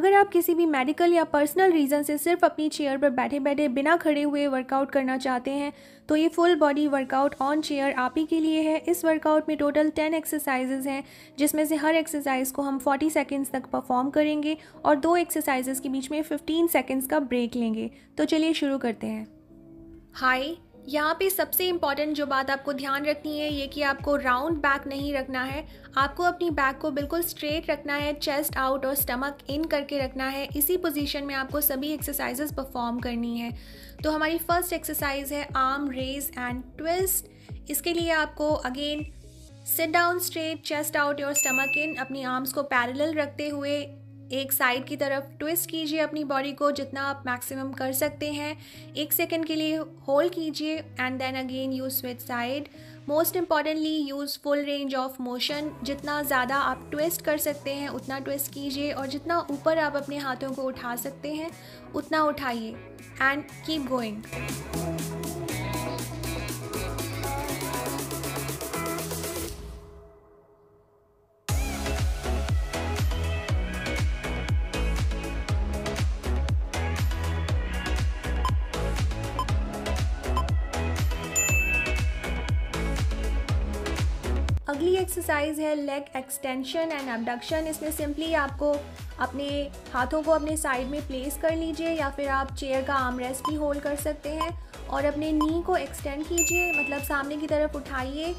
अगर आप किसी भी मेडिकल या पर्सनल रीज़न से सिर्फ़ अपनी चेयर पर बैठे बैठे बिना खड़े हुए वर्कआउट करना चाहते हैं तो ये full body workout on chair आप ही के लिए है। इस वर्कआउट में टोटल टेन एक्सरसाइजेज हैं, जिसमें से हर एक्सरसाइज को हम फोर्टी सेकेंड्स तक परफॉर्म करेंगे और दो एक्सरसाइजेज के बीच में फिफ्टीन सेकेंड्स का ब्रेक लेंगे। तो चलिए शुरू करते हैं। हाई यहाँ पे सबसे इंपॉर्टेंट जो बात आपको ध्यान रखनी है, ये कि आपको राउंड बैक नहीं रखना है। आपको अपनी बैक को बिल्कुल स्ट्रेट रखना है चेस्ट आउट और स्टमक इन करके रखना है। इसी पोजीशन में आपको सभी एक्सरसाइजेस परफॉर्म करनी है। तो हमारी फ़र्स्ट एक्सरसाइज है आर्म रेज एंड ट्विस्ट इसके लिए आपको again sit down straight chest out और स्टमक इन अपनी आर्म्स को पैरेलल रखते हुए एक साइड की तरफ़ ट्विस्ट कीजिए अपनी बॉडी को जितना आप मैक्सिमम कर सकते हैं। एक सेकेंड के लिए होल्ड कीजिए and then again use switch side most importantly use full range of motion जितना ज़्यादा आप ट्विस्ट कर सकते हैं, उतना ट्विस्ट कीजिए और जितना ऊपर आप अपने हाथों को उठा सकते हैं, उतना उठाइए। एंड कीप गोइंग एक्सरसाइज है लेग एक्सटेंशन एंड अबडक्शन इसमें सिंपली आपको अपने हाथों को अपने साइड में प्लेस कर लीजिए या फिर आप चेयर का आर्म रेस्ट भी होल्ड कर सकते हैं और अपने नी को एक्सटेंड कीजिए मतलब सामने की तरफ़ उठाइए।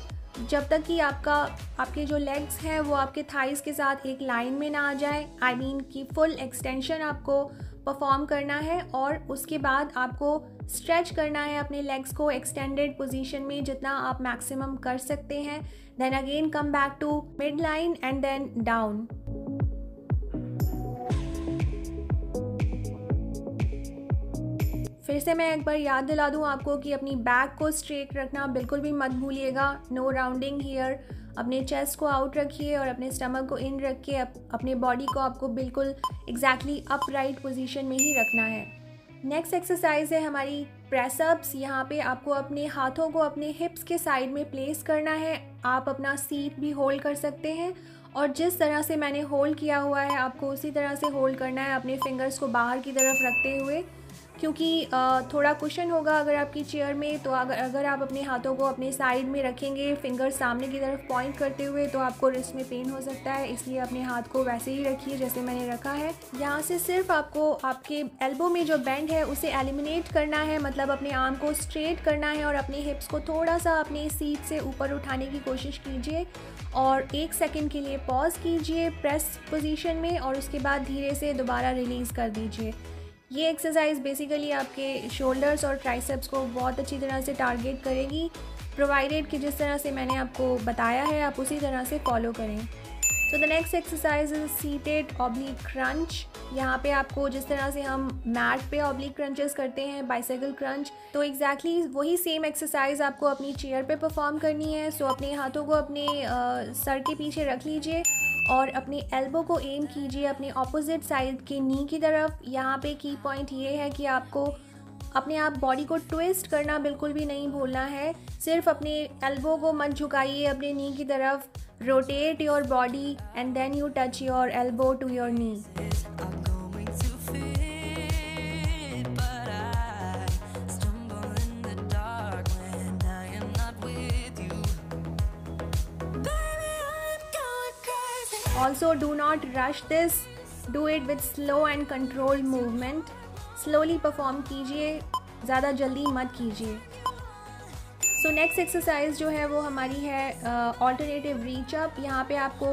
जब तक कि आपका, आपके जो लेग्स हैं, वो आपके थाइस के साथ एक लाइन में ना आ जाए। आई मीन कि फुल एक्सटेंशन आपको परफॉर्म करना है और उसके बाद आपको स्ट्रेच करना है अपने लेग्स को एक्सटेंडेड पोजीशन में जितना आप मैक्सिमम कर सकते हैं. Then again come back to mid line and then down फिर से मैं एक बार याद दिला दूँ आपको कि अपनी बैक को स्ट्रेट रखना बिल्कुल भी मत भूलिएगा। नो राउंडिंग हियर अपने चेस्ट को आउट रखिए और अपने स्टमक को इन रख के अप, अपने बॉडी को आपको बिल्कुल एग्जैक्टली अपराइट पोजिशन में ही रखना है। नेक्स्ट एक्सरसाइज है हमारी प्रेसअप्स यहाँ पे आपको अपने हाथों को अपने हिप्स के साइड में प्लेस करना है। आप अपना सीट भी होल्ड कर सकते हैं। और जिस तरह से मैंने होल्ड किया हुआ है आपको उसी तरह से होल्ड करना है। अपने फिंगर्स को बाहर की तरफ़ रखते हुए। क्योंकि थोड़ा कुशन होगा अगर आपकी चेयर में तो अगर अगर आप अपने हाथों को अपने साइड में रखेंगे फिंगर सामने की तरफ़ पॉइंट करते हुए तो आपको रिस्ट में पेन हो सकता है, इसलिए अपने हाथ को वैसे ही रखिए जैसे मैंने रखा है। यहाँ से सिर्फ़ आपको, आपके एल्बो में जो बैंड है, उसे एलिमिनेट करना है मतलब अपने आर्म को स्ट्रेट करना है और अपने हिप्स को थोड़ा सा अपनी सीट से ऊपर उठाने की कोशिश कीजिए और एक सेकेंड के लिए पॉज कीजिए प्रेस पोजिशन में और उसके बाद धीरे से दोबारा रिलीज़ कर दीजिए। ये एक्सरसाइज बेसिकली आपके शोल्डर्स और ट्राइसेप्स को बहुत अच्छी तरह से टारगेट करेगी। प्रोवाइडेड कि जिस तरह से मैंने आपको बताया है आप उसी तरह से फॉलो करें। So the next exercise is seated oblique crunch यहाँ पे आपको जिस तरह से हम मैट पे ऑब्लिक क्रंचेस करते हैं बाइसाइकिल क्रंच तो एग्जैक्टली exactly वही सेम एक्सरसाइज आपको अपनी चेयर पे परफॉर्म करनी है। सो so अपने हाथों को अपने आ, सर के पीछे रख लीजिए। और अपने एल्बो को एम कीजिए अपने ऑपोजिट साइड के नी की तरफ़। यहाँ पे की पॉइंट ये है कि आपको अपने आप बॉडी को ट्विस्ट करना बिल्कुल भी नहीं भूलना है। सिर्फ़ अपने एल्बो को मत झुकाइए अपने नी की तरफ़। Rotate your body and then you touch your elbow to your knee Also, do not rush this. Do it with slow and controlled movement. Slowly perform कीजिए ज़्यादा जल्दी मत कीजिए सो नेक्स्ट एक्सरसाइज जो है वो हमारी है ऑल्टरनेटिव रीच अप यहाँ पे आपको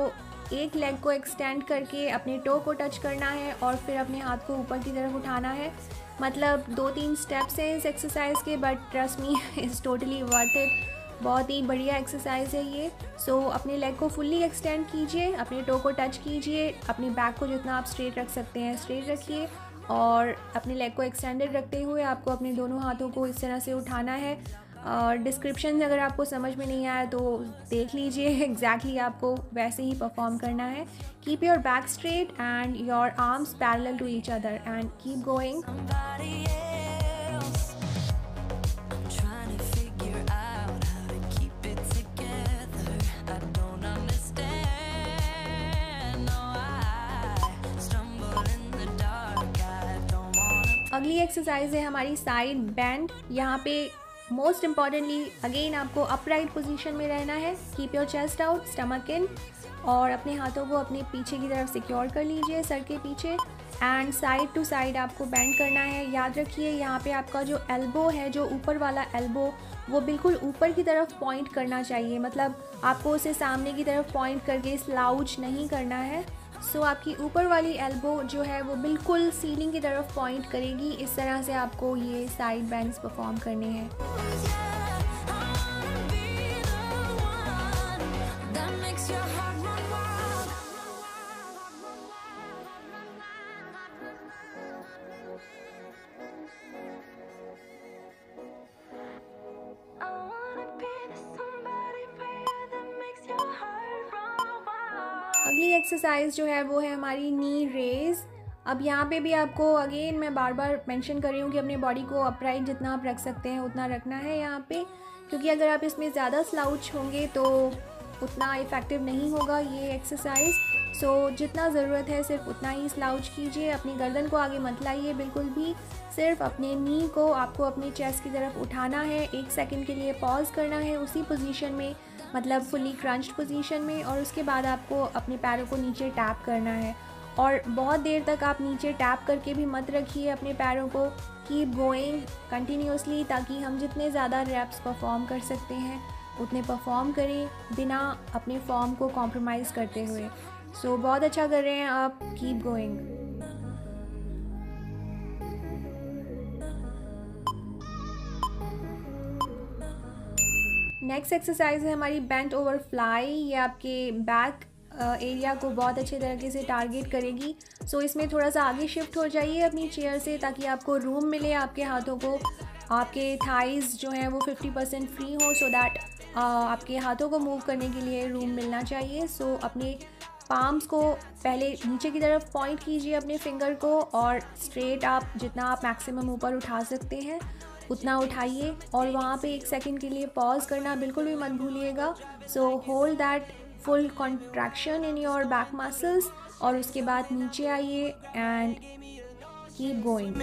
एक लेग को एक्सटेंड करके अपने टो को टच करना है और फिर अपने हाथ को ऊपर की तरफ़ उठाना है मतलब दो तीन स्टेप्स हैं इस एक्सरसाइज के but trust me is totally worth it बहुत ही बढ़िया एक्सरसाइज है ये। सो so, अपने लेग को फुल्ली एक्सटेंड कीजिए अपने टो को टच कीजिए अपनी बैक को जितना आप स्ट्रेट रख सकते हैं स्ट्रेट रखिए। और अपने लेग को एक्सटेंडेड रखते हुए आपको अपने दोनों हाथों को इस तरह से उठाना है। और डिस्क्रिप्शन अगर आपको समझ में नहीं आया तो देख लीजिए एग्जैक्टली exactly आपको वैसे ही परफॉर्म करना है। Keep your back straight and your arms parallel to each other and keep going अगली एक्सरसाइज है हमारी साइड बैंड यहाँ पे मोस्ट इम्पॉर्टेंटली अगेन आपको अपराइट पोजीशन में रहना है। Keep your chest out stomach in और अपने हाथों को अपने पीछे की तरफ़ सिक्योर कर लीजिए, सर के पीछे। एंड साइड टू साइड आपको बैंड करना है। याद रखिए, यहाँ पे आपका जो एल्बो है, जो ऊपर वाला एल्बो वो बिल्कुल ऊपर की तरफ़ पॉइंट करना चाहिए। मतलब आपको उसे सामने की तरफ़ पॉइंट करके स्लाउज नहीं करना है। सो so, आपकी ऊपर वाली एल्बो जो है वो बिल्कुल सीलिंग की तरफ़ पॉइंट करेगी। इस तरह से आपको ये साइड बैंड्स परफॉर्म करने हैं। एक्सरसाइज जो है वो है हमारी नी रेज अब यहाँ पे भी आपको अगेन मैं बार बार मेंशन कर रही हूँ कि अपनी बॉडी को अपराइट जितना आप रख सकते हैं उतना रखना है यहाँ पे. क्योंकि अगर आप इसमें ज़्यादा स्लाउच होंगे तो उतना इफ़ेक्टिव नहीं होगा ये एक्सरसाइज सो so, जितना ज़रूरत है सिर्फ़ उतना ही स्लाउच कीजिए अपनी गर्दन को आगे मत लाइए बिल्कुल भी. सिर्फ़ अपने नी को आपको अपनी चेस्ट की तरफ़ उठाना है एक सेकंड के लिए पॉज करना है उसी पोजीशन में. मतलब फुली क्रंच्ड पोजीशन में और उसके बाद आपको अपने पैरों को नीचे टैप करना है। और बहुत देर तक आप नीचे टैप करके भी मत रखिए अपने पैरों को। कीप गोइंग कंटिन्यूसली ताकि हम जितने ज़्यादा रैप्स परफॉर्म कर सकते हैं उतने परफॉर्म करें बिना अपने फॉर्म को कॉम्प्रोमाइज़ करते हुए। सो so, बहुत अच्छा कर रहे हैं आप। कीप गोइंग नेक्स्ट एक्सरसाइज है हमारी बेंट ओवर फ्लाई ये आपके बैक एरिया को बहुत अच्छे तरीके से टारगेट करेगी. सो so, इसमें थोड़ा सा आगे शिफ्ट हो जाइए अपनी चेयर से ताकि आपको रूम मिले आपके हाथों को. आपके थाइज़ जो हैं वो 50 परसेंट फ्री हो सो so दैट आपके हाथों को मूव करने के लिए रूम मिलना चाहिए. सो so, अपने पाम्स को पहले नीचे की तरफ़ पॉइंट कीजिए अपने फिंगर को और स्ट्रेट आप जितना आप मैक्सिमम ऊपर उठा सकते हैं. उतना उठाइए और वहाँ पे एक सेकंड के लिए पॉज करना बिल्कुल भी मत भूलिएगा। So hold that full contraction in your back muscles और उसके बाद नीचे आइए एंड कीप गोइंग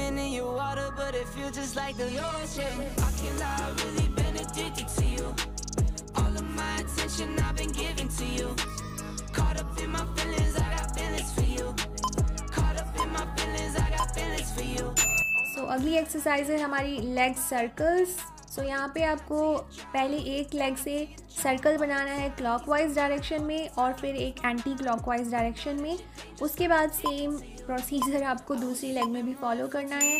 अगली एक्सरसाइज है हमारी लेग सर्कल्स सो so, यहाँ पे आपको पहले एक लेग से सर्कल बनाना है क्लॉकवाइज डायरेक्शन में और फिर एक एंटी क्लॉकवाइज डायरेक्शन में. उसके बाद सेम प्रोसीजर आपको दूसरी लेग में भी फॉलो करना है.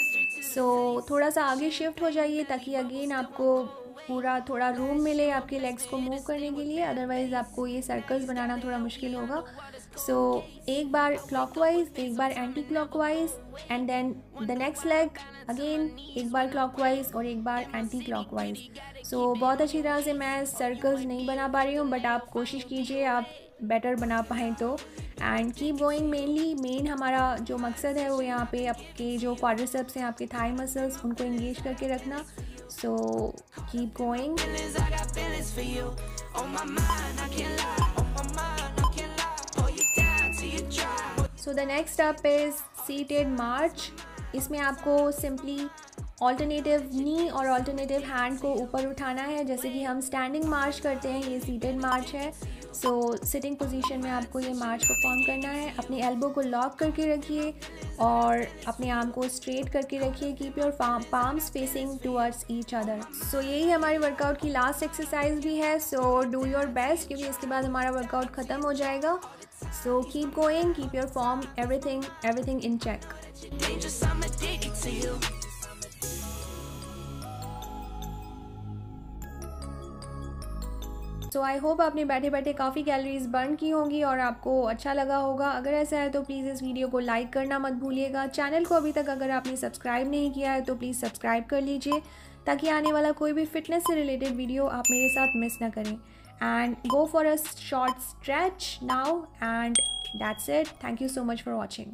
सो so, थोड़ा सा आगे शिफ्ट हो जाइए ताकि अगेन आपको पूरा थोड़ा रूम मिले आपके लेग्स को मूव करने के लिए. अदरवाइज़ आपको ये सर्कल्स बनाना थोड़ा मुश्किल होगा. So, एक बार क्लॉकवाइज एक बार anti clockwise and then the next leg again एक बार क्लॉकवाइज और एक बार एंटी क्लॉकवाइज सो बहुत अच्छी तरह से मैं सर्कल्स नहीं बना पा रही हूँ बट आप कोशिश कीजिए आप बेटर बना पाएँ तो. And keep going mainly main हमारा जो मकसद है वो यहाँ पे आपके जो क्वाड्रिसेप्स हैं आपके थाई मसल्स उनको इंगेज करके रखना. So keep going so the next step is seated march इसमें आपको सिंपली ऑल्टरनेटिव नी और ऑल्टरनेटिव हैंड को ऊपर उठाना है। जैसे कि हम स्टैंडिंग मार्च करते हैं, ये सीटेड मार्च है। सो सिटिंग पोजीशन में आपको ये मार्च परफॉर्म करना है। अपने एल्बो को लॉक करके रखिए और अपने आर्म को स्ट्रेट करके रखिए। Keep your palms facing towards each other so यही हमारी वर्कआउट की लास्ट एक्सरसाइज भी है। सो डू योर बेस्ट क्योंकि इसके बाद हमारा वर्कआउट ख़त्म हो जाएगा। So keep going keep your form everything everything in check so I hope आपने बैठे बैठे काफ़ी कैलोरीज बर्न की होंगी और आपको अच्छा लगा होगा। अगर ऐसा है तो प्लीज़ इस वीडियो को लाइक करना मत भूलिएगा। चैनल को अभी तक अगर आपने सब्सक्राइब नहीं किया है तो प्लीज़ सब्सक्राइब कर लीजिए, ताकि आने वाला कोई भी फिटनेस से रिलेटेड वीडियो आप मेरे साथ मिस ना करें। And go for a short stretch now and that's it thank you so much for watching